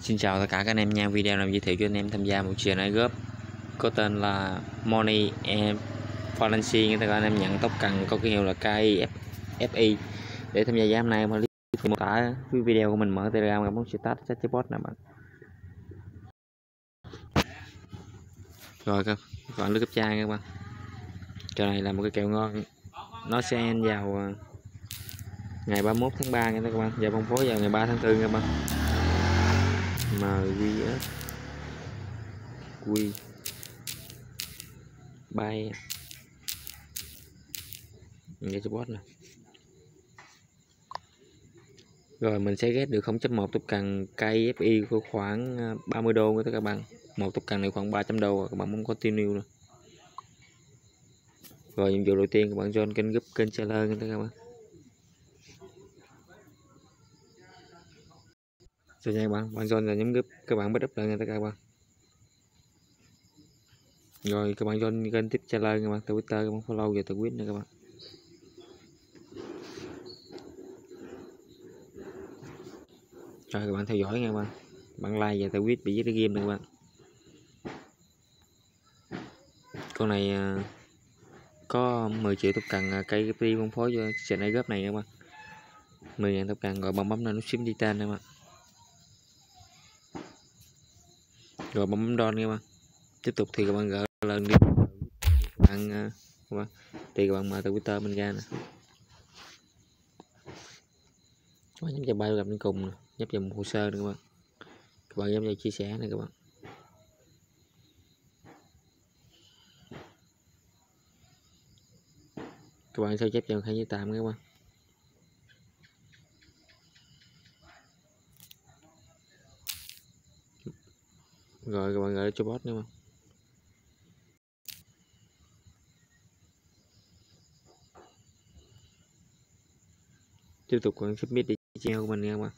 Xin chào tất cả các anh em nha. Video này giới thiệu cho anh em tham gia một chuyện này góp có tên là Money and người ta các anh em nhận tóc cần có cái hiệu là KIFI để tham gia giá hôm nay mà mô tả cái video của mình mở telegram các bạn sẽ tắt chatbot nè bạn. Rồi, các bạn lướt cấp trang các bạn. Trò này là một cái kẹo ngon. Nó sẽ end vào à, ngày 31 tháng 3 nha các bạn. Và phân phối vào ngày 3 tháng 4 các bạn. MQS Q bay nghe cho bot nè. Rồi, mình sẽ ghét được 0.1 tục cần cây FI của khoảng à, 30 đô nữa các bạn. Một tục cần này khoảng 300 đô à, các bạn muốn có new nữa. Rồi, nhiệm vụ đầu tiên các bạn join kênh group, kênh seller các bạn. Chào nha các bạn, bạn join là nhóm group các bạn bắt up lại nha tất cả các bạn. Rồi các bạn join kênh tiếp trả lời các bạn, Twitter các bạn follow và twitter nha các bạn. Rồi các bạn theo dõi nha các bạn. Bạn like và twitter bị giết game nè các bạn. Con này à, có 10 triệu tôi cần à, cây cái phân phối cho trận này gấp này các bạn. 10 ngàn tôi cần rồi bấm bấm lên nút sim titan các bạn. Rồi bấm đo nha bạn. Tiếp tục thì các bạn gỡ lên đi. Bạn à, các bạn. Thì các bạn mở từ twitter mình ra nè. Các bạn nhấp vào bài gặp đến cùng nè. Nhấp vào một hồ sơ nè các bạn. Các bạn nhấp vào chia sẻ nè các bạn. Các bạn sao chép vào hai giấy tạm các bạn? Rồi các bạn gửi cho bot nữa mà tiếp tục còn submit để treo của mình nha các bạn.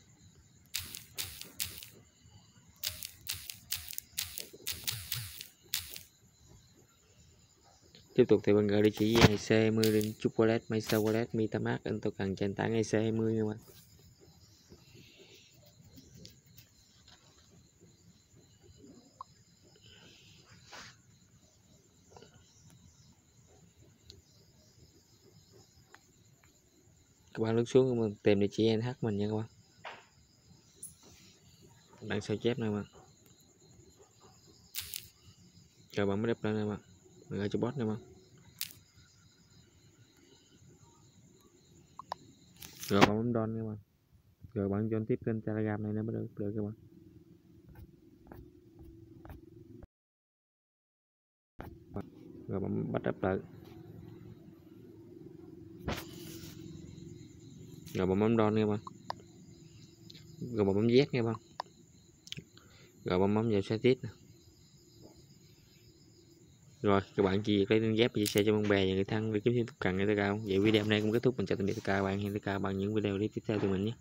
Tiếp tục thì bạn gửi địa chỉ ngày C20 đến chúc wallet, Mesa wallet, MetaMask, anh tôi cần trên tảng IC20 nha các bạn. Các bạn lướt xuống mình tìm địa chỉ NH mình nha các bạn. Bạn sao chép nè bạn rồi bạn mới đắp lên nè bạn. Mình gửi cho bot nè bạn. Rồi bạn bấm don nha bạn. Rồi bạn join tiếp kênh telegram này nó mới được được các bạn. Rồi bạn bắt up lại. Rồi bấm bấm đon nha bạn rồi bấm bấm Z nha bạn rồi bấm bấm vào xe nè. Rồi, các bạn chỉ lấy lên dép chia sẻ cho bạn bè và người thân để kiếm thêm tục cần người ta cao vậy video hôm nay cũng kết thúc. Mình chào tạm biệt tất cả các bạn. Hẹn tất cả bạn những video tiếp theo từ mình nhé.